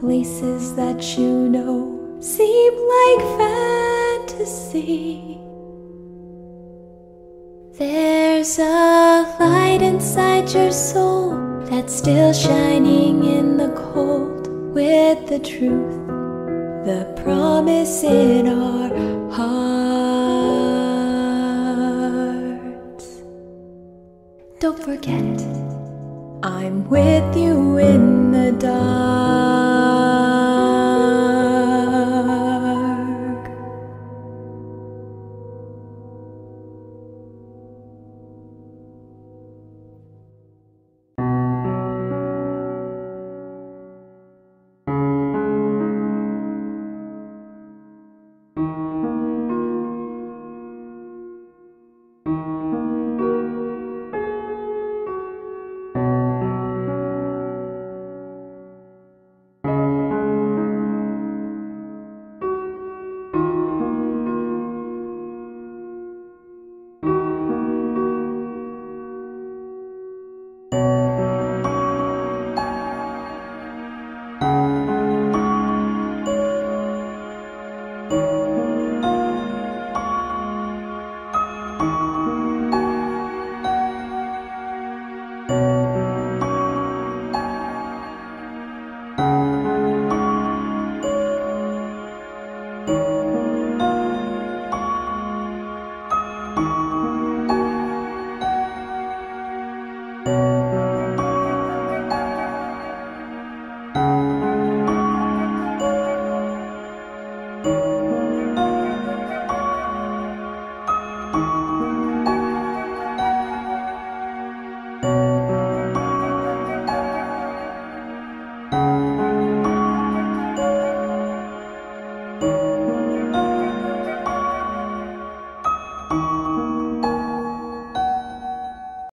places that you know seem like fantasy. There's a light inside your soul that's still shining in the cold with the truth, the promise in our hearts. Don't forget, I'm with you in the dark.